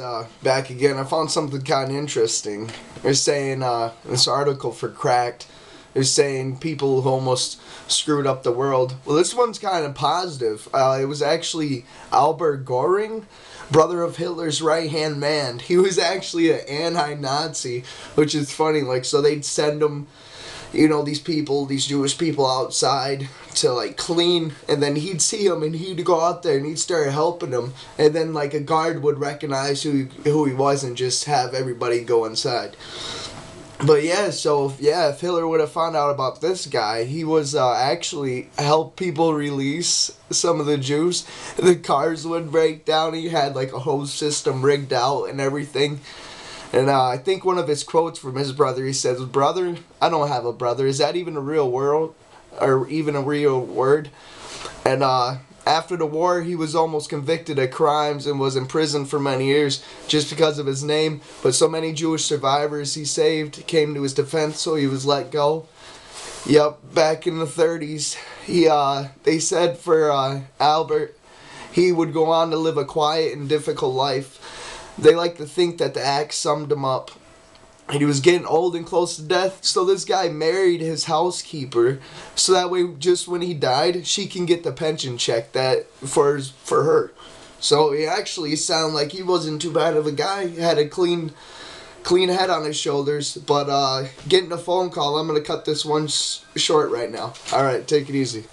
uh, back again. I found something kind of interesting. They're saying uh, this article for Cracked. They're saying people who almost screwed up the world. Well, this one's kind of positive. Uh, it was actually Albert Goering, brother of Hitler's right hand man. He was actually an anti-Nazi, which is funny. Like, so they'd send him you know these people these jewish people outside to like clean and then he'd see them and he'd go out there and he'd start helping them and then like a guard would recognize who he, who he was and just have everybody go inside. But yeah so yeah if hitler would have found out about this guy he was uh, actually helped people release some of the jews. The cars would break down he had like a whole system rigged out and everything and uh, I think one of his quotes from his brother, he says, "Brother, I don't have a brother. Is that even a real world, or even a real word?" And uh, after the war, he was almost convicted of crimes and was imprisoned for many years just because of his name. But so many Jewish survivors he saved came to his defense, so he was let go. Yep, back in the 30s, he uh, they said for uh, Albert, he would go on to live a quiet and difficult life they like to think that the axe summed him up. And he was getting old and close to death, so this guy married his housekeeper, so that way, just when he died, she can get the pension check that for for her. So he actually sounded like he wasn't too bad of a guy. He had a clean, clean head on his shoulders. But uh, getting a phone call, I'm gonna cut this one short right now. All right, take it easy.